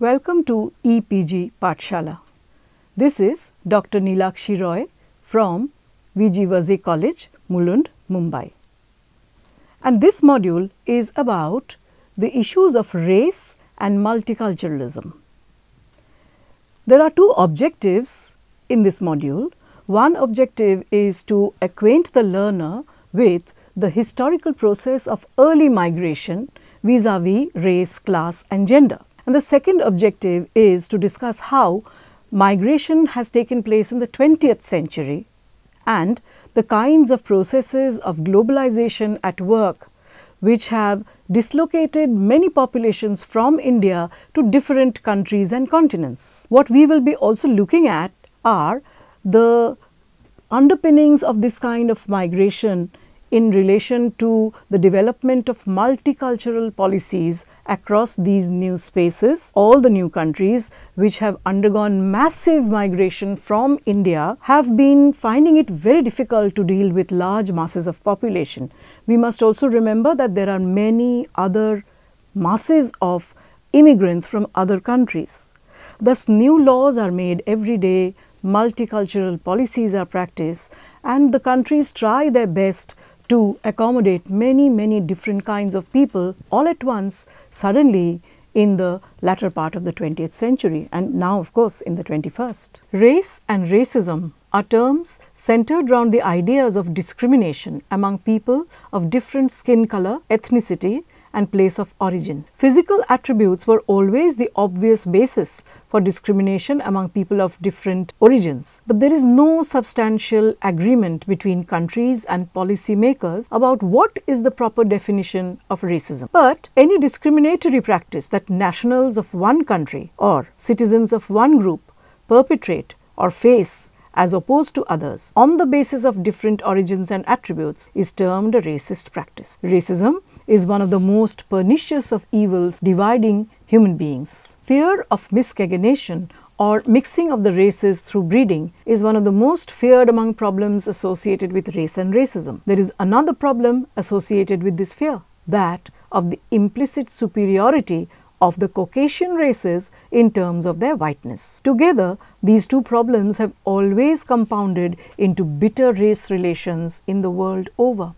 Welcome to EPG Pathshala. This is Dr. Nilakshi Roy from VG Vaze College, Mulund, Mumbai. And this module is about the issues of race and multiculturalism. There are two objectives in this module. One objective is to acquaint the learner with the historical process of early migration vis-a-vis -vis race, class and gender. And the second objective is to discuss how migration has taken place in the 20th century and the kinds of processes of globalization at work which have dislocated many populations from India to different countries and continents. What we will be also looking at are the underpinnings of this kind of migration in relation to the development of multicultural policies across these new spaces. All the new countries which have undergone massive migration from India have been finding it very difficult to deal with large masses of population. We must also remember that there are many other masses of immigrants from other countries. Thus, new laws are made every day, multicultural policies are practiced and the countries try their best to accommodate many, many different kinds of people all at once suddenly in the latter part of the 20th century and now of course in the 21st. Race and racism are terms centered around the ideas of discrimination among people of different skin color, ethnicity and place of origin. Physical attributes were always the obvious basis for discrimination among people of different origins. But there is no substantial agreement between countries and policy makers about what is the proper definition of racism. But any discriminatory practice that nationals of one country or citizens of one group perpetrate or face as opposed to others on the basis of different origins and attributes is termed a racist practice. Racism is one of the most pernicious of evils dividing human beings. Fear of miscegenation or mixing of the races through breeding is one of the most feared among problems associated with race and racism. There is another problem associated with this fear, that of the implicit superiority of the Caucasian races in terms of their whiteness. Together, these two problems have always compounded into bitter race relations in the world over.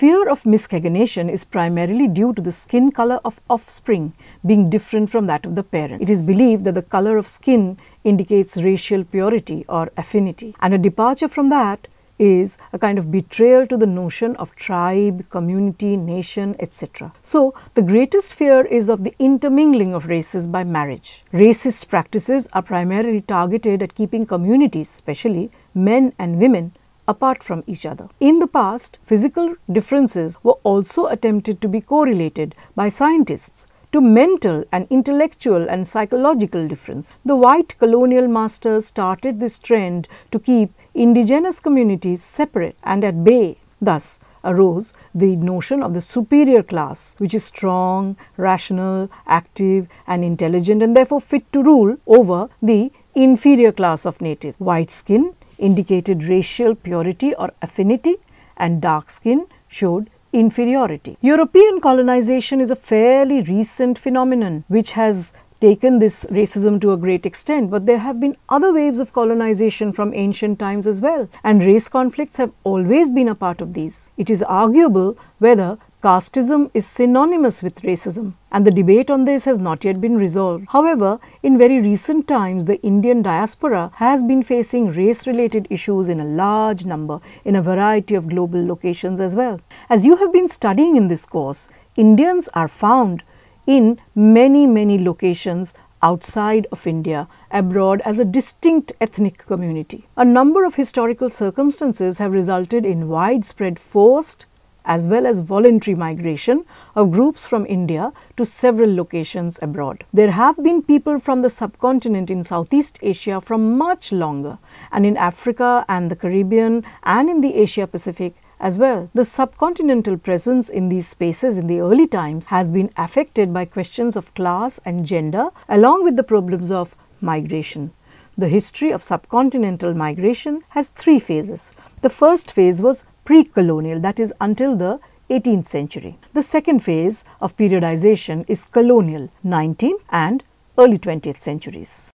Fear of miscegenation is primarily due to the skin color of offspring being different from that of the parent. It is believed that the color of skin indicates racial purity or affinity and a departure from that is a kind of betrayal to the notion of tribe, community, nation, etc. So, the greatest fear is of the intermingling of races by marriage. Racist practices are primarily targeted at keeping communities, especially men and women, apart from each other. In the past, physical differences were also attempted to be correlated by scientists to mental and intellectual and psychological difference. The white colonial masters started this trend to keep indigenous communities separate and at bay. Thus, arose the notion of the superior class, which is strong, rational, active, and intelligent, and therefore fit to rule over the inferior class of native. White skin indicated racial purity or affinity and dark skin showed inferiority. European colonization is a fairly recent phenomenon which has taken this racism to a great extent, but there have been other waves of colonization from ancient times as well, and race conflicts have always been a part of these. It is arguable whether Casteism is synonymous with racism and the debate on this has not yet been resolved. However, in very recent times, the Indian diaspora has been facing race related issues in a large number in a variety of global locations as well. As you have been studying in this course, Indians are found in many, many locations outside of India, abroad as a distinct ethnic community. A number of historical circumstances have resulted in widespread forced as well as voluntary migration of groups from India to several locations abroad. There have been people from the subcontinent in Southeast Asia from much longer and in Africa and the Caribbean and in the Asia Pacific as well. The subcontinental presence in these spaces in the early times has been affected by questions of class and gender along with the problems of migration. The history of subcontinental migration has three phases. The first phase was pre-colonial that is until the 18th century. The second phase of periodization is colonial 19th and early 20th centuries.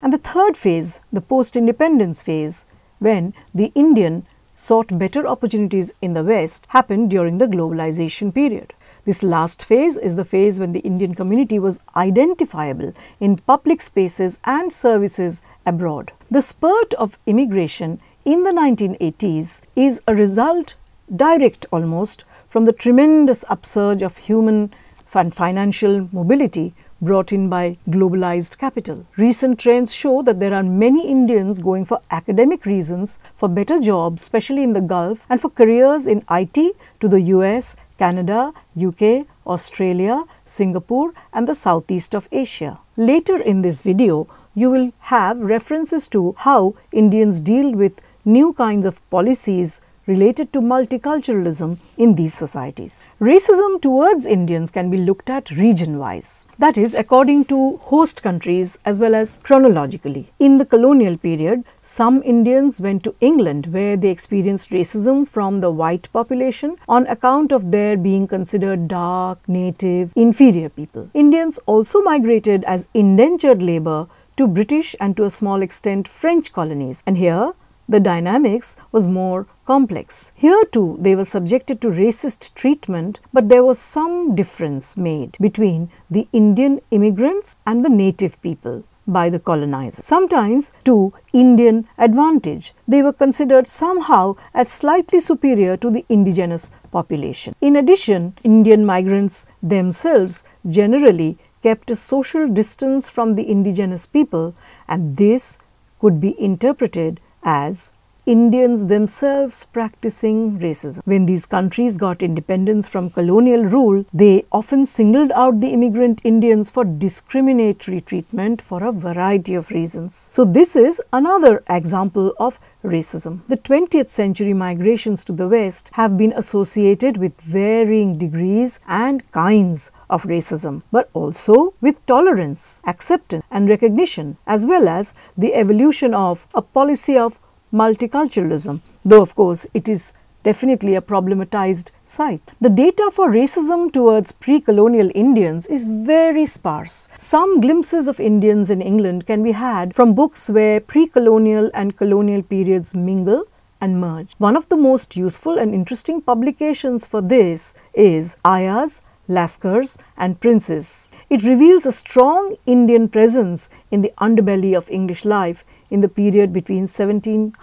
And the third phase, the post-independence phase, when the Indian sought better opportunities in the West happened during the globalization period. This last phase is the phase when the Indian community was identifiable in public spaces and services abroad. The spurt of immigration in the 1980s is a result, direct almost, from the tremendous upsurge of human and financial mobility brought in by globalized capital. Recent trends show that there are many Indians going for academic reasons, for better jobs, especially in the Gulf, and for careers in IT to the US, Canada, UK, Australia, Singapore, and the southeast of Asia. Later in this video, you will have references to how Indians deal with new kinds of policies related to multiculturalism in these societies. Racism towards Indians can be looked at region wise, that is, according to host countries as well as chronologically. In the colonial period, some Indians went to England where they experienced racism from the white population on account of their being considered dark, native, inferior people. Indians also migrated as indentured labor to British and to a small extent French colonies. And here the dynamics was more complex. Here too they were subjected to racist treatment but there was some difference made between the Indian immigrants and the native people by the colonizers. Sometimes to Indian advantage. They were considered somehow as slightly superior to the indigenous population. In addition, Indian migrants themselves generally kept a social distance from the indigenous people and this could be interpreted as Indians themselves practicing racism. When these countries got independence from colonial rule, they often singled out the immigrant Indians for discriminatory treatment for a variety of reasons. So, this is another example of racism. The 20th century migrations to the West have been associated with varying degrees and kinds of racism, but also with tolerance, acceptance, and recognition, as well as the evolution of a policy of multiculturalism, though of course it is definitely a problematized site. The data for racism towards pre-colonial Indians is very sparse. Some glimpses of Indians in England can be had from books where pre-colonial and colonial periods mingle and merge. One of the most useful and interesting publications for this is Ayahs, Lascars and Princes. It reveals a strong Indian presence in the underbelly of English life in the period between 1700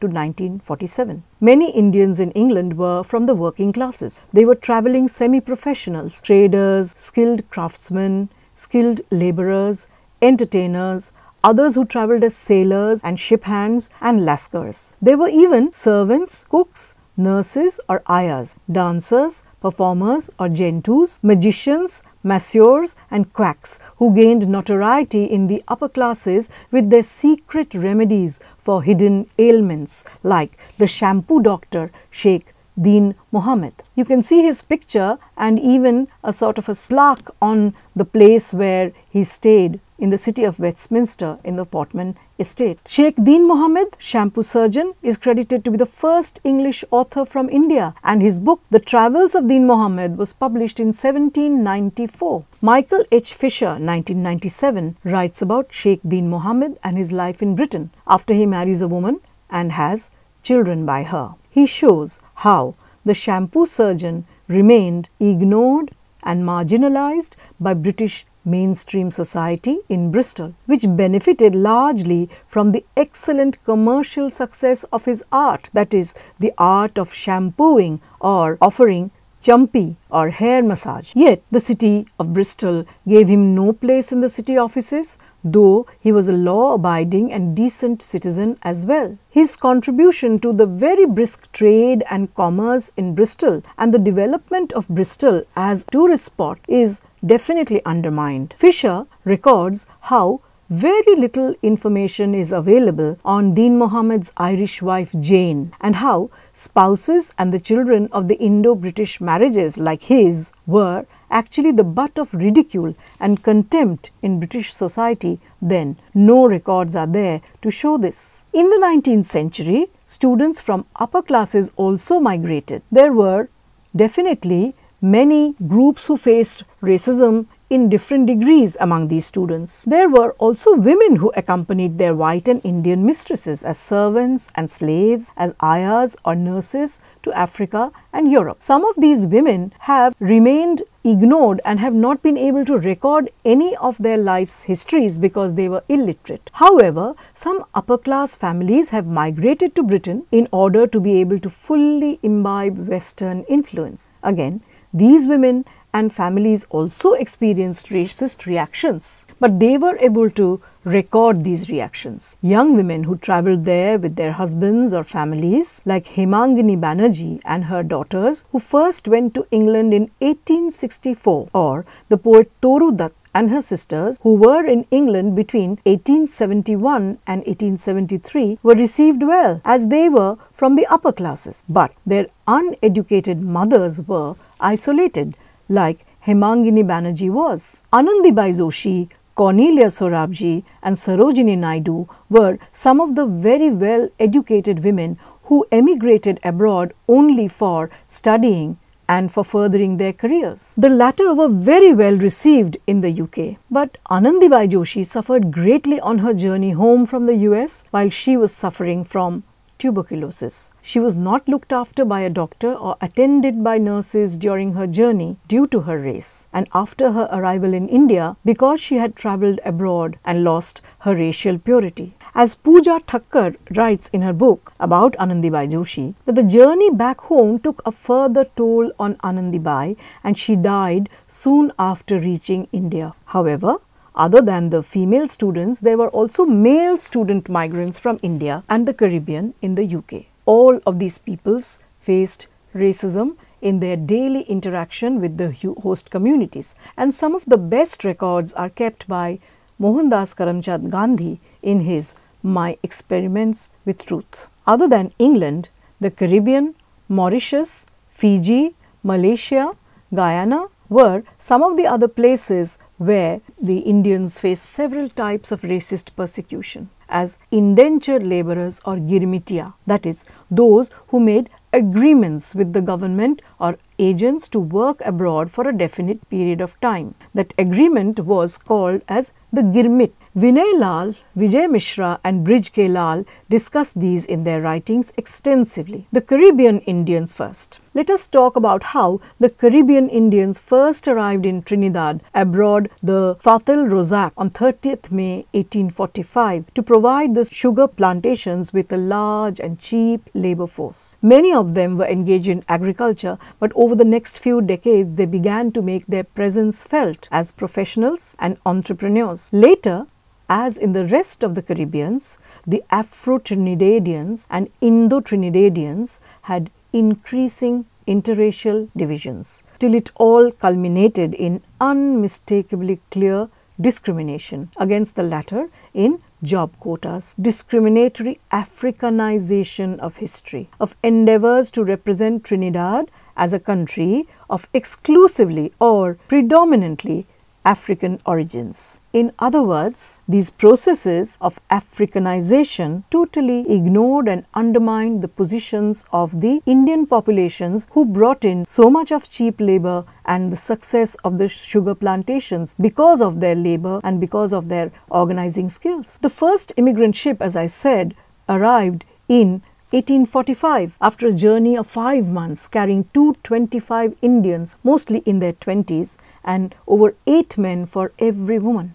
to 1947. Many Indians in England were from the working classes. They were travelling semi-professionals, traders, skilled craftsmen, skilled labourers, entertainers, others who travelled as sailors and ship hands and lascars. There were even servants, cooks, nurses or ayahs, dancers, performers or gentoos, magicians, masseurs and quacks who gained notoriety in the upper classes with their secret remedies for hidden ailments like the shampoo doctor Sheikh Deen Mohammed. You can see his picture and even a sort of a slack on the place where he stayed in the city of Westminster in the Portman estate. Sheikh Deen Mohammed, shampoo surgeon, is credited to be the first English author from India and his book The Travels of Deen Mohammed was published in 1794. Michael H. Fisher, 1997, writes about Sheikh Deen Mohammed and his life in Britain after he marries a woman and has children by her. He shows how the shampoo surgeon remained ignored and marginalized by British mainstream society in Bristol, which benefited largely from the excellent commercial success of his art, that is, the art of shampooing or offering champi or hair massage. Yet the city of Bristol gave him no place in the city offices, though he was a law abiding and decent citizen as well. His contribution to the very brisk trade and commerce in Bristol and the development of Bristol as tourist spot is definitely undermined. Fisher records how very little information is available on Dean Mohammed's Irish wife Jane and how spouses and the children of the Indo-British marriages like his were actually the butt of ridicule and contempt in British society then. No records are there to show this. In the 19th century, students from upper classes also migrated. There were definitely many groups who faced racism in different degrees among these students. There were also women who accompanied their white and Indian mistresses as servants and slaves, as ayahs or nurses to Africa and Europe. Some of these women have remained ignored and have not been able to record any of their life's histories because they were illiterate. However, some upper class families have migrated to Britain in order to be able to fully imbibe Western influence. Again, these women and families also experienced racist reactions, but they were able to record these reactions. Young women who travelled there with their husbands or families, like Hemangini Banerjee and her daughters, who first went to England in 1864, or the poet Toru Dutt and her sisters, who were in England between 1871 and 1873, were received well as they were from the upper classes. But their uneducated mothers were isolated like Hemangini Banerjee was. Anandibai Joshi, Cornelia Sorabji and Sarojini Naidu were some of the very well educated women who emigrated abroad only for studying and for furthering their careers. The latter were very well received in the UK, but Anandibai Joshi suffered greatly on her journey home from the US while she was suffering from tuberculosis. She was not looked after by a doctor or attended by nurses during her journey due to her race. And after her arrival in India, because she had travelled abroad and lost her racial purity. As Pooja Thakkar writes in her book about Anandibai Joshi, that the journey back home took a further toll on Anandibai and she died soon after reaching India. However, other than the female students, there were also male student migrants from India and the Caribbean in the UK. All of these peoples faced racism in their daily interaction with the host communities and some of the best records are kept by Mohandas Karamchand Gandhi in his My Experiments with Truth. Other than England, the Caribbean, Mauritius, Fiji, Malaysia, Guyana were some of the other places where the Indians faced several types of racist persecution as indentured laborers or girmitia, that is, those who made agreements with the government or agents to work abroad for a definite period of time. That agreement was called as the girmit Vinay Lal, Vijay Mishra and Brij K. Lal discuss these in their writings extensively. The Caribbean Indians first. Let us talk about how the Caribbean Indians first arrived in Trinidad abroad the Fatel Razack on 30th May 1845 to provide the sugar plantations with a large and cheap labor force. Many of them were engaged in agriculture, but over the next few decades they began to make their presence felt as professionals and entrepreneurs. Later, as in the rest of the Caribbeans, the Afro-Trinidadians and Indo-Trinidadians had increasing interracial divisions till it all culminated in unmistakably clear discrimination against the latter in job quotas, discriminatory Africanization of history, of endeavors to represent Trinidad as a country of exclusively or predominantly African origins. In other words, these processes of Africanization totally ignored and undermined the positions of the Indian populations who brought in so much of cheap labor and the success of the sugar plantations because of their labor and because of their organizing skills. The first immigrant ship, as I said, arrived in 1845, after a journey of five months carrying 225 Indians, mostly in their 20s, and over eight men for every woman.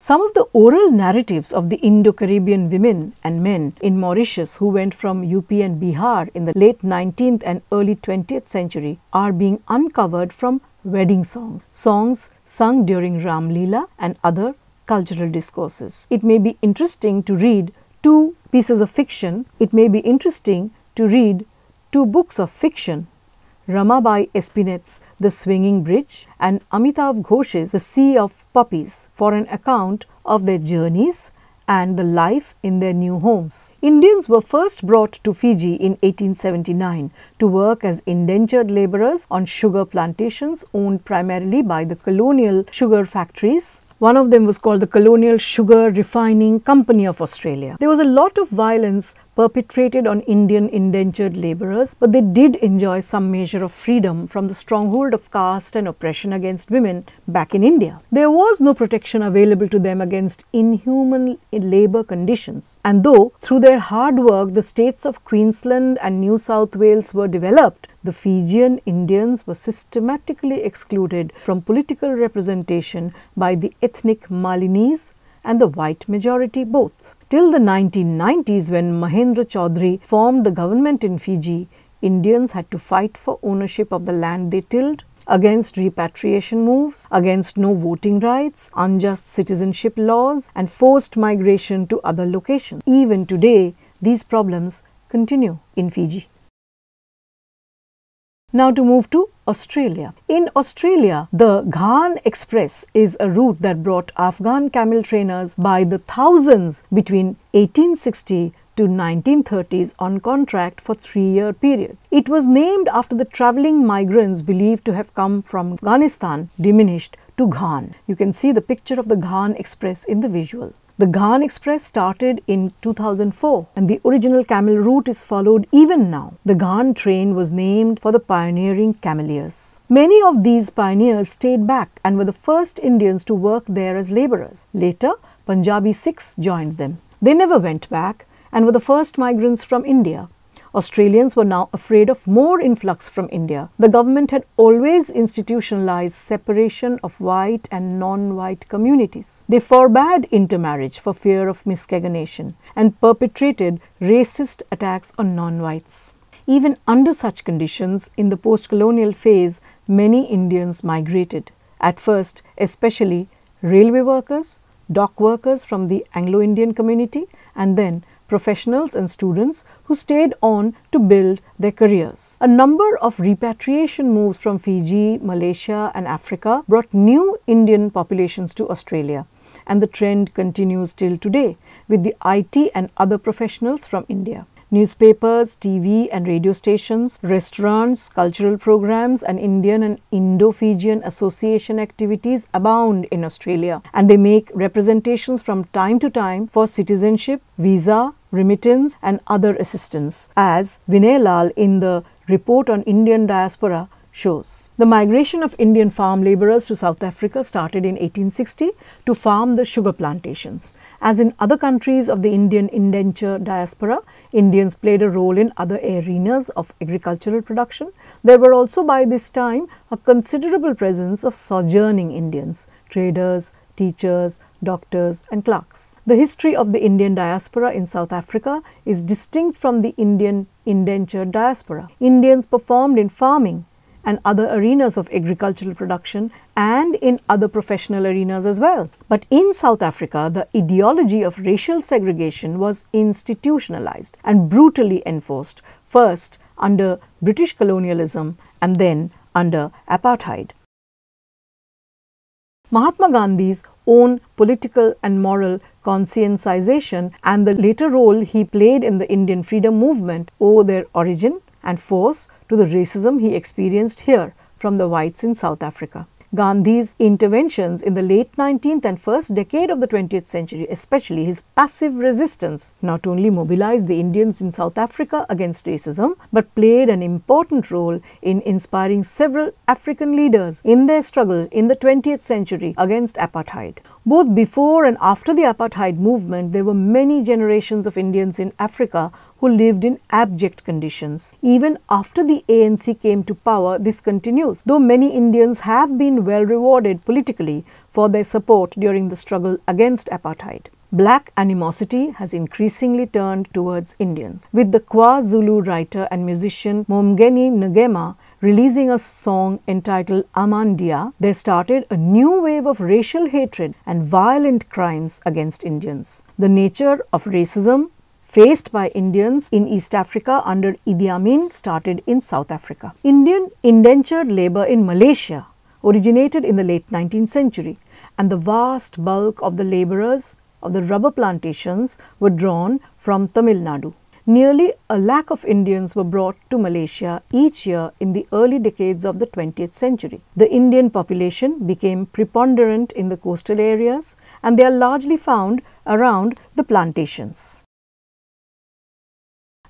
Some of the oral narratives of the Indo-Caribbean women and men in Mauritius who went from UP and Bihar in the late 19th and early 20th century are being uncovered from wedding songs, songs sung during Ram Leela and other cultural discourses. It may be interesting to read two pieces of fiction, it may be interesting to read two books of fiction Ramabai Espinet's The Swinging Bridge and Amitav Ghosh's The Sea of Poppies for an account of their journeys and the life in their new homes. Indians were first brought to Fiji in 1879 to work as indentured laborers on sugar plantations owned primarily by the colonial sugar factories one of them was called the Colonial Sugar Refining Company of Australia. There was a lot of violence perpetrated on Indian indentured labourers, but they did enjoy some measure of freedom from the stronghold of caste and oppression against women back in India. There was no protection available to them against inhuman labour conditions, and though through their hard work the states of Queensland and New South Wales were developed, the Fijian Indians were systematically excluded from political representation by the ethnic Malinese and the white majority both. Till the 1990s, when Mahendra Chaudhry formed the government in Fiji, Indians had to fight for ownership of the land they tilled, against repatriation moves, against no voting rights, unjust citizenship laws, and forced migration to other locations. Even today, these problems continue in Fiji. Now to move to Australia. In Australia, the Ghan Express is a route that brought Afghan camel trainers by the thousands between 1860 to 1930s on contract for three-year periods. It was named after the travelling migrants believed to have come from Afghanistan diminished to Ghan. You can see the picture of the Ghan Express in the visual. The Ghan Express started in 2004 and the original camel route is followed even now. The Ghan train was named for the pioneering cameliers. Many of these pioneers stayed back and were the first Indians to work there as laborers. Later, Punjabi Sikhs joined them. They never went back and were the first migrants from India. Australians were now afraid of more influx from India. The government had always institutionalized separation of white and non-white communities. They forbade intermarriage for fear of miscegenation and perpetrated racist attacks on non-whites. Even under such conditions, in the post-colonial phase, many Indians migrated. At first, especially railway workers, dock workers from the Anglo-Indian community and then professionals and students who stayed on to build their careers. A number of repatriation moves from Fiji, Malaysia and Africa brought new Indian populations to Australia and the trend continues till today with the IT and other professionals from India. Newspapers, TV and radio stations, restaurants, cultural programs and Indian and Indo-Fijian association activities abound in Australia and they make representations from time to time for citizenship, visa, remittance and other assistance as Vinay Lal in the report on Indian diaspora shows. The migration of Indian farm labourers to South Africa started in 1860 to farm the sugar plantations. As in other countries of the Indian indenture diaspora, Indians played a role in other arenas of agricultural production. There were also by this time a considerable presence of sojourning Indians, traders, teachers, doctors and clerks. The history of the Indian diaspora in South Africa is distinct from the Indian indenture diaspora. Indians performed in farming, and other arenas of agricultural production and in other professional arenas as well. But in South Africa, the ideology of racial segregation was institutionalized and brutally enforced, first under British colonialism and then under apartheid. Mahatma Gandhi's own political and moral conscientization and the later role he played in the Indian freedom movement owe their origin and force to the racism he experienced here from the whites in South Africa. Gandhi's interventions in the late 19th and first decade of the 20th century, especially his passive resistance, not only mobilized the Indians in South Africa against racism, but played an important role in inspiring several African leaders in their struggle in the 20th century against apartheid. Both before and after the apartheid movement, there were many generations of Indians in Africa who lived in abject conditions. Even after the ANC came to power, this continues, though many Indians have been well rewarded politically for their support during the struggle against apartheid. Black animosity has increasingly turned towards Indians, with the Kwa Zulu writer and musician Mbongeni Ngema releasing a song entitled AmaNdiya, there started a new wave of racial hatred and violent crimes against Indians. The nature of racism faced by Indians in East Africa under Idi Amin started in South Africa. Indian indentured labor in Malaysia originated in the late 19th century and the vast bulk of the laborers of the rubber plantations were drawn from Tamil Nadu. Nearly a lakh of Indians were brought to Malaysia each year in the early decades of the 20th century. The Indian population became preponderant in the coastal areas and they are largely found around the plantations.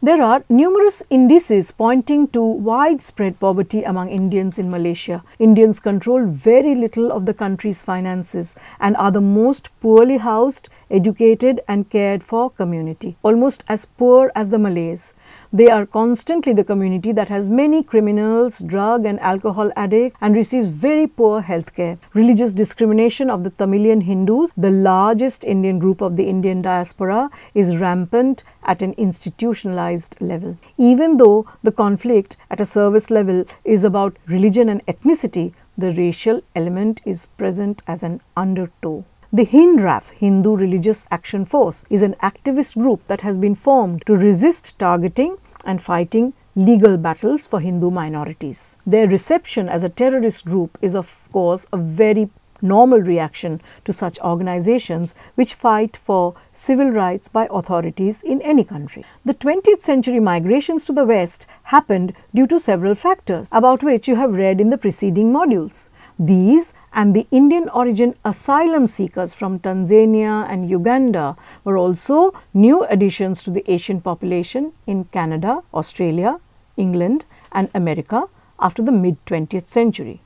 There are numerous indices pointing to widespread poverty among Indians in Malaysia. Indians control very little of the country's finances and are the most poorly housed, educated and cared for community, almost as poor as the Malays. They are constantly the community that has many criminals, drug and alcohol addicts and receives very poor health care. Religious discrimination of the Tamilian Hindus, the largest Indian group of the Indian diaspora, is rampant at an institutionalized level. Even though the conflict at a service level is about religion and ethnicity, the racial element is present as an undertow. The HINDRAF, Hindu Religious Action Force, is an activist group that has been formed to resist targeting and fighting legal battles for Hindu minorities. Their reception as a terrorist group is, of course, a very normal reaction to such organizations which fight for civil rights by authorities in any country. The 20th century migrations to the West happened due to several factors about which you have read in the preceding modules. These and the Indian origin asylum seekers from Tanzania and Uganda were also new additions to the Asian population in Canada, Australia, England and America after the mid 20th century.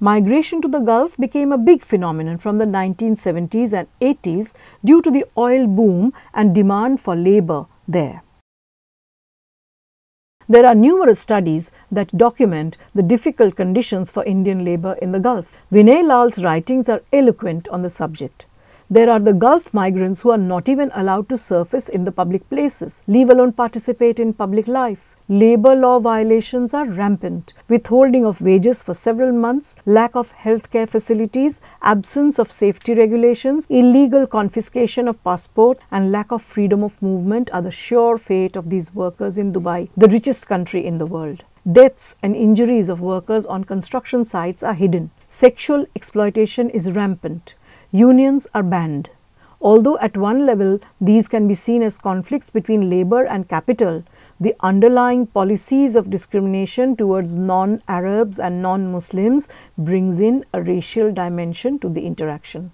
Migration to the Gulf became a big phenomenon from the 1970s and 80s due to the oil boom and demand for labor there. There are numerous studies that document the difficult conditions for Indian labour in the Gulf. Vinay Lal's writings are eloquent on the subject. There are the Gulf migrants who are not even allowed to surface in the public places, leave alone participate in public life. Labour law violations are rampant, withholding of wages for several months, lack of healthcare facilities, absence of safety regulations, illegal confiscation of passport and lack of freedom of movement are the sure fate of these workers in Dubai, the richest country in the world. Deaths and injuries of workers on construction sites are hidden. Sexual exploitation is rampant. Unions are banned. Although at one level these can be seen as conflicts between labour and capital, the underlying policies of discrimination towards non-Arabs and non-Muslims brings in a racial dimension to the interaction.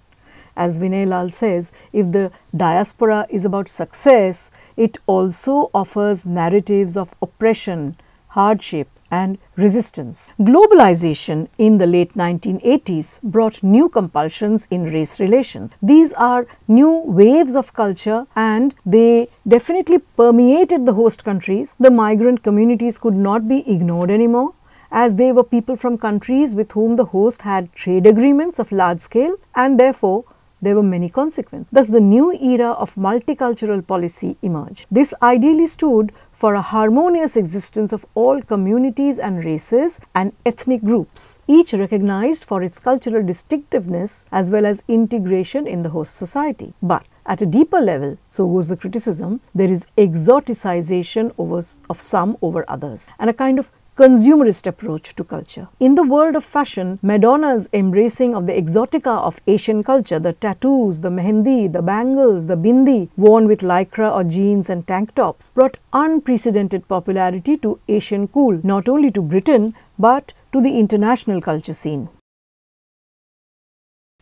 As Vinay Lal says, if the diaspora is about success, it also offers narratives of oppression, hardship, and resistance. Globalization in the late 1980s brought new compulsions in race relations. These are new waves of culture and they definitely permeated the host countries. The migrant communities could not be ignored anymore as they were people from countries with whom the host had trade agreements of large scale and therefore there were many consequences. Thus, the new era of multicultural policy emerged. This ideally stood for a harmonious existence of all communities and races and ethnic groups, each recognized for its cultural distinctiveness as well as integration in the host society. But at a deeper level, so goes the criticism, there is exoticization over, of some over others and a kind of consumerist approach to culture. In the world of fashion, Madonna's embracing of the exotica of Asian culture, the tattoos, the mehendi, the bangles, the bindi, worn with lycra or jeans and tank tops, brought unprecedented popularity to Asian cool, not only to Britain but to the international culture scene.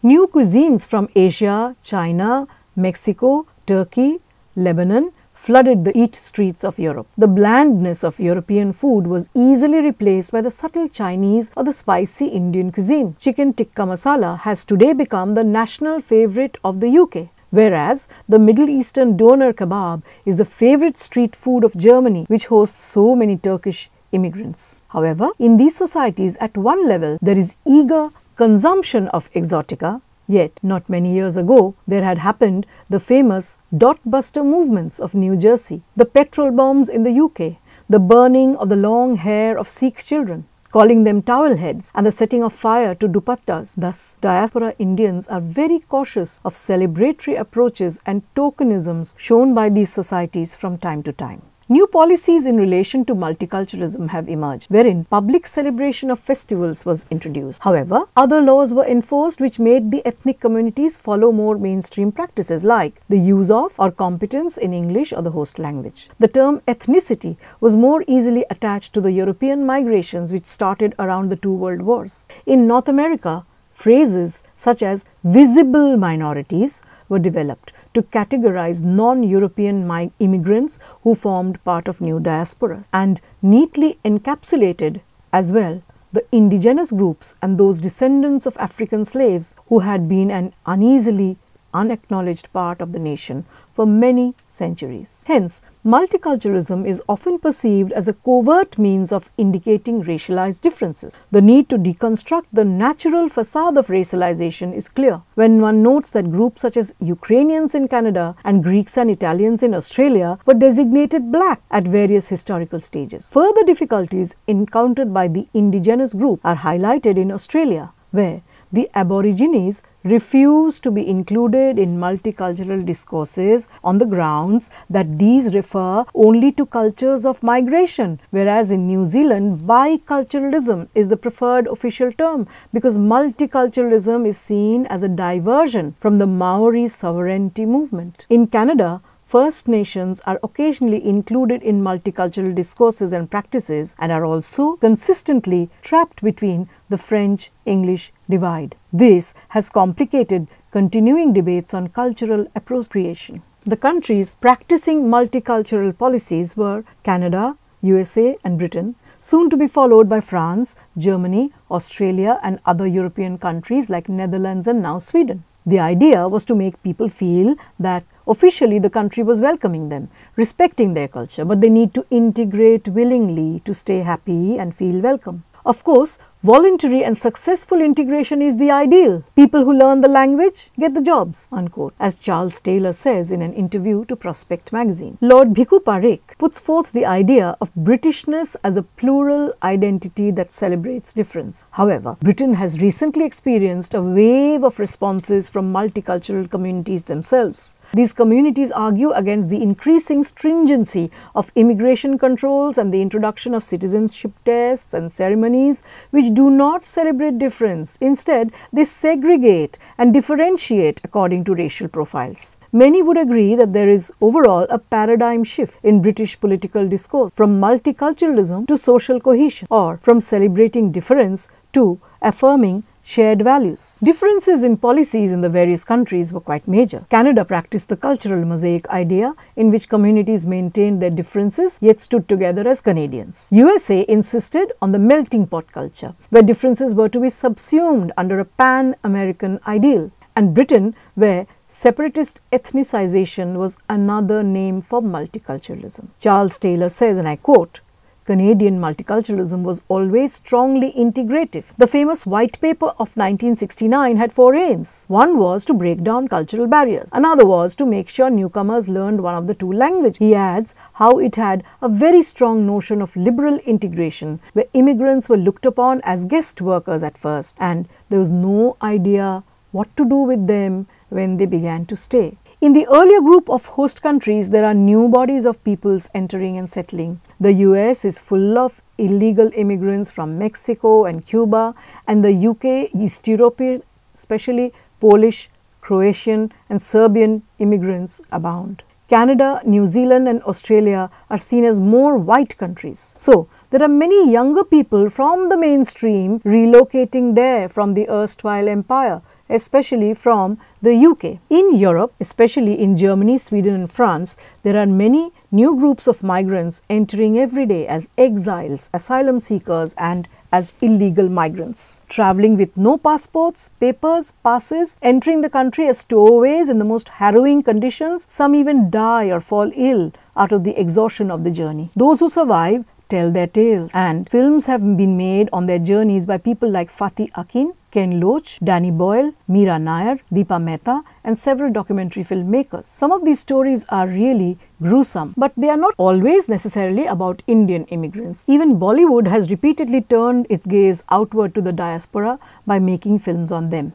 New cuisines from Asia, China, Mexico, Turkey, Lebanon, flooded the eat streets of Europe. The blandness of European food was easily replaced by the subtle Chinese or the spicy Indian cuisine. Chicken tikka masala has today become the national favorite of the UK. Whereas the Middle Eastern doner kebab is the favorite street food of Germany, which hosts so many Turkish immigrants. However, in these societies, at one level, there is eager consumption of exotica Yet, not many years ago, there had happened the famous dot buster movements of New Jersey, the petrol bombs in the UK, the burning of the long hair of Sikh children, calling them towel heads, and the setting of fire to dupattas. Thus, diaspora Indians are very cautious of celebratory approaches and tokenisms shown by these societies from time to time. New policies in relation to multiculturalism have emerged, wherein public celebration of festivals was introduced. However, other laws were enforced which made the ethnic communities follow more mainstream practices like the use of or competence in English or the host language. The term ethnicity was more easily attached to the European migrations which started around the two world wars. In North America, phrases such as visible minorities were developed to categorize non-European immigrants who formed part of new diasporas and neatly encapsulated as well the indigenous groups and those descendants of African slaves who had been an uneasily unacknowledged part of the nation for many centuries. Hence, multiculturalism is often perceived as a covert means of indicating racialized differences. The need to deconstruct the natural facade of racialization is clear when one notes that groups such as Ukrainians in Canada and Greeks and Italians in Australia were designated black at various historical stages. Further difficulties encountered by the indigenous group are highlighted in Australia, where the Aborigines refuse to be included in multicultural discourses on the grounds that these refer only to cultures of migration, whereas in New Zealand, biculturalism is the preferred official term because multiculturalism is seen as a diversion from the Maori sovereignty movement. In Canada, First Nations are occasionally included in multicultural discourses and practices and are also consistently trapped between the French English divide. This has complicated continuing debates on cultural appropriation. The countries practicing multicultural policies were Canada, USA, and Britain, soon to be followed by France, Germany, Australia, and other European countries like Netherlands and now Sweden. The idea was to make people feel that officially the country was welcoming them, respecting their culture, but they need to integrate willingly to stay happy and feel welcome. Of course, voluntary and successful integration is the ideal. People who learn the language get the jobs, unquote, as Charles Taylor says in an interview to Prospect magazine. Lord Bhikhu Parekh puts forth the idea of Britishness as a plural identity that celebrates difference. However, Britain has recently experienced a wave of responses from multicultural communities themselves. These communities argue against the increasing stringency of immigration controls and the introduction of citizenship tests and ceremonies which do not celebrate difference. Instead, they segregate and differentiate according to racial profiles. Many would agree that there is overall a paradigm shift in British political discourse from multiculturalism to social cohesion or from celebrating difference to affirming shared values. Differences in policies in the various countries were quite major. Canada practiced the cultural mosaic idea in which communities maintained their differences yet stood together as Canadians. USA insisted on the melting pot culture where differences were to be subsumed under a pan-American ideal and Britain where Separatist ethnicization was another name for multiculturalism. Charles Taylor says, and I quote, Canadian multiculturalism was always strongly integrative. The famous White Paper of 1969 had four aims. One was to break down cultural barriers. Another was to make sure newcomers learned one of the two languages. He adds how it had a very strong notion of liberal integration where immigrants were looked upon as guest workers at first and there was no idea what to do with them when they began to stay. In the earlier group of host countries, there are new bodies of peoples entering and settling. The US is full of illegal immigrants from Mexico and Cuba, and the UK, East European, especially Polish, Croatian, and Serbian immigrants abound. Canada, New Zealand, and Australia are seen as more white countries. So, there are many younger people from the mainstream relocating there from the erstwhile empire especially from the UK. In Europe, especially in Germany, Sweden and France, there are many new groups of migrants entering every day as exiles, asylum seekers and as illegal migrants, traveling with no passports, papers, passes, entering the country as stowaways in the most harrowing conditions. Some even die or fall ill out of the exhaustion of the journey. Those who survive tell their tales and films have been made on their journeys by people like Fatih Akin, Ken Loach, Danny Boyle, Mira Nair, Deepa Mehta, and several documentary filmmakers. Some of these stories are really gruesome, but they are not always necessarily about Indian immigrants. Even Bollywood has repeatedly turned its gaze outward to the diaspora by making films on them.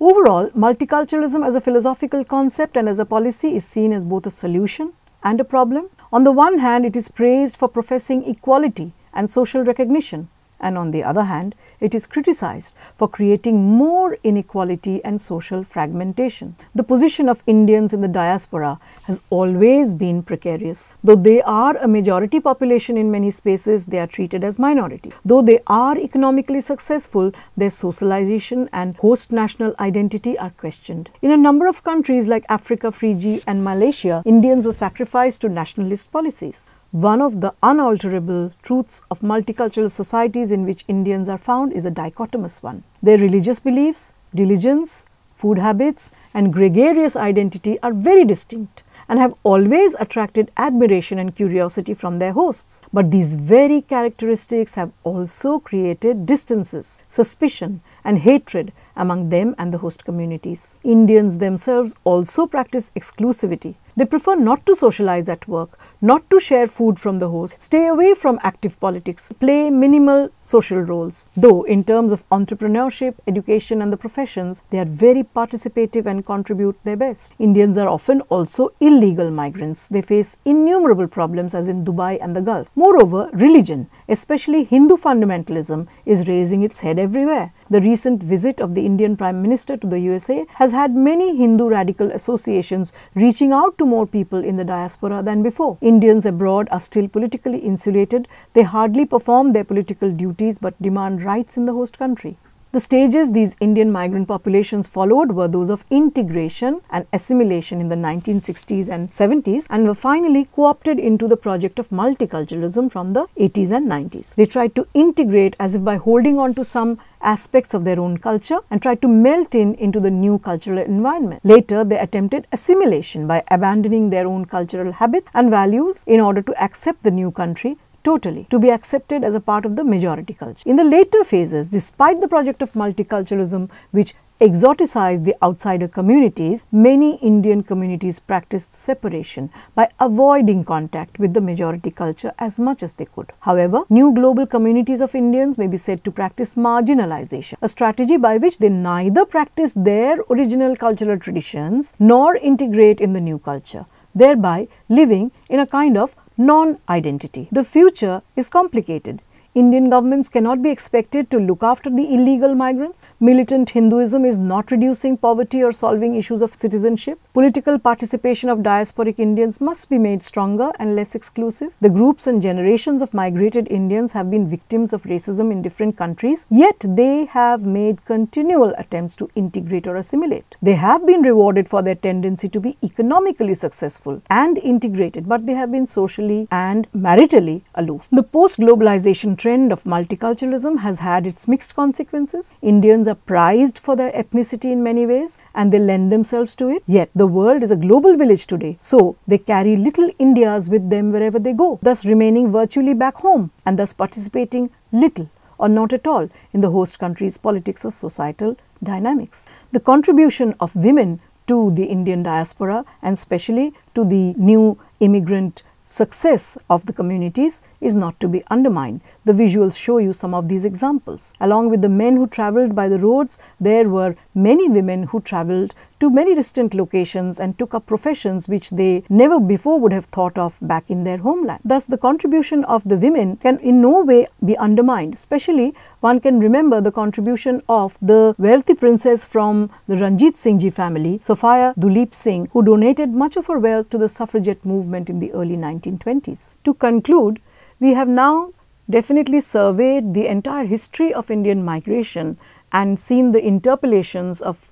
Overall, multiculturalism as a philosophical concept and as a policy is seen as both a solution and a problem? On the one hand, it is praised for professing equality and social recognition, and on the other hand, it is criticized for creating more inequality and social fragmentation. The position of Indians in the diaspora has always been precarious. Though they are a majority population in many spaces, they are treated as minority. Though they are economically successful, their socialization and host national identity are questioned. In a number of countries like Africa, Fiji and Malaysia, Indians were sacrificed to nationalist policies one of the unalterable truths of multicultural societies in which Indians are found is a dichotomous one. Their religious beliefs, diligence, food habits, and gregarious identity are very distinct and have always attracted admiration and curiosity from their hosts. But these very characteristics have also created distances, suspicion, and hatred among them and the host communities. Indians themselves also practice exclusivity. They prefer not to socialize at work, not to share food from the host, stay away from active politics, play minimal social roles. Though, in terms of entrepreneurship, education, and the professions, they are very participative and contribute their best. Indians are often also illegal migrants. They face innumerable problems, as in Dubai and the Gulf. Moreover, religion, especially Hindu fundamentalism, is raising its head everywhere. The recent visit of the Indian Prime Minister to the USA has had many Hindu radical associations reaching out to more people in the diaspora than before. Indians abroad are still politically insulated. They hardly perform their political duties but demand rights in the host country. The stages these Indian migrant populations followed were those of integration and assimilation in the 1960s and 70s and were finally co-opted into the project of multiculturalism from the 80s and 90s. They tried to integrate as if by holding on to some aspects of their own culture and tried to melt in into the new cultural environment. Later, they attempted assimilation by abandoning their own cultural habits and values in order to accept the new country totally to be accepted as a part of the majority culture. In the later phases, despite the project of multiculturalism, which exoticized the outsider communities, many Indian communities practiced separation by avoiding contact with the majority culture as much as they could. However, new global communities of Indians may be said to practice marginalization, a strategy by which they neither practice their original cultural traditions nor integrate in the new culture, thereby living in a kind of non-identity. The future is complicated. Indian governments cannot be expected to look after the illegal migrants. Militant Hinduism is not reducing poverty or solving issues of citizenship. Political participation of diasporic Indians must be made stronger and less exclusive. The groups and generations of migrated Indians have been victims of racism in different countries, yet they have made continual attempts to integrate or assimilate. They have been rewarded for their tendency to be economically successful and integrated, but they have been socially and maritally aloof. The post-globalization trend of multiculturalism has had its mixed consequences. Indians are prized for their ethnicity in many ways and they lend themselves to it. Yet the world is a global village today, so they carry little Indias with them wherever they go, thus remaining virtually back home and thus participating little or not at all in the host country's politics or societal dynamics. The contribution of women to the Indian diaspora and especially to the new immigrant success of the communities is not to be undermined. The visuals show you some of these examples. Along with the men who travelled by the roads, there were many women who travelled to many distant locations and took up professions which they never before would have thought of back in their homeland. Thus, the contribution of the women can in no way be undermined, especially one can remember the contribution of the wealthy princess from the Ranjit Singh family, Sophia Duleep Singh, who donated much of her wealth to the suffragette movement in the early 1920s. To conclude, we have now definitely surveyed the entire history of Indian migration and seen the interpolations of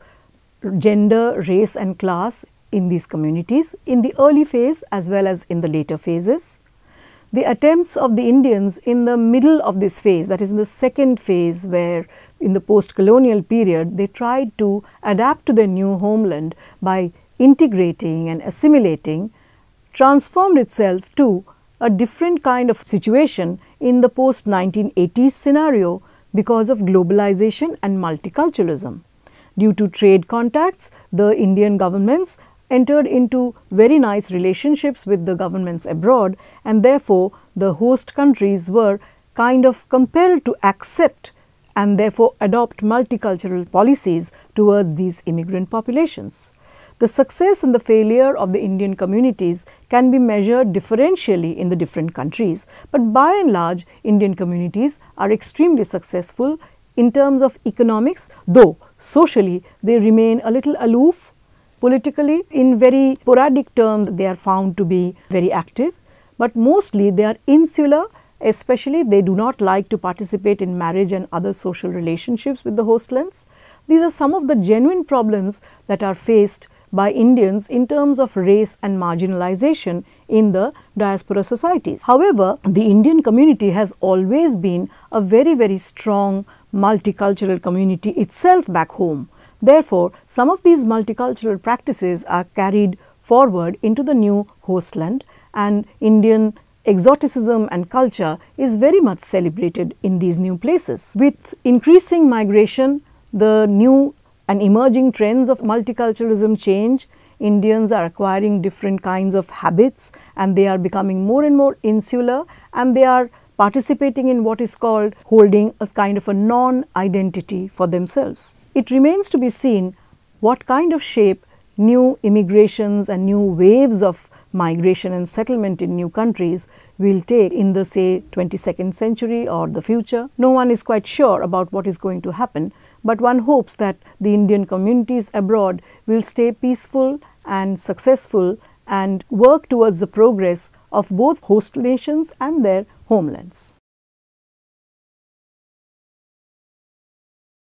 gender, race and class in these communities in the early phase as well as in the later phases. The attempts of the Indians in the middle of this phase that is in the second phase where in the post-colonial period they tried to adapt to their new homeland by integrating and assimilating transformed itself to a different kind of situation in the post 1980s scenario because of globalization and multiculturalism. Due to trade contacts, the Indian governments entered into very nice relationships with the governments abroad and therefore the host countries were kind of compelled to accept and therefore adopt multicultural policies towards these immigrant populations. The success and the failure of the Indian communities can be measured differentially in the different countries, but by and large Indian communities are extremely successful in terms of economics, though socially they remain a little aloof. Politically, in very sporadic terms, they are found to be very active, but mostly they are insular especially they do not like to participate in marriage and other social relationships with the host lands. These are some of the genuine problems that are faced by Indians in terms of race and marginalization in the diaspora societies. However, the Indian community has always been a very, very strong multicultural community itself back home. Therefore, some of these multicultural practices are carried forward into the new host and Indian exoticism and culture is very much celebrated in these new places. With increasing migration, the new and emerging trends of multiculturalism change, Indians are acquiring different kinds of habits and they are becoming more and more insular and they are participating in what is called holding a kind of a non-identity for themselves. It remains to be seen what kind of shape new immigrations and new waves of migration and settlement in new countries will take in the say 22nd century or the future. No one is quite sure about what is going to happen, but one hopes that the Indian communities abroad will stay peaceful and successful and work towards the progress of both host nations and their homelands.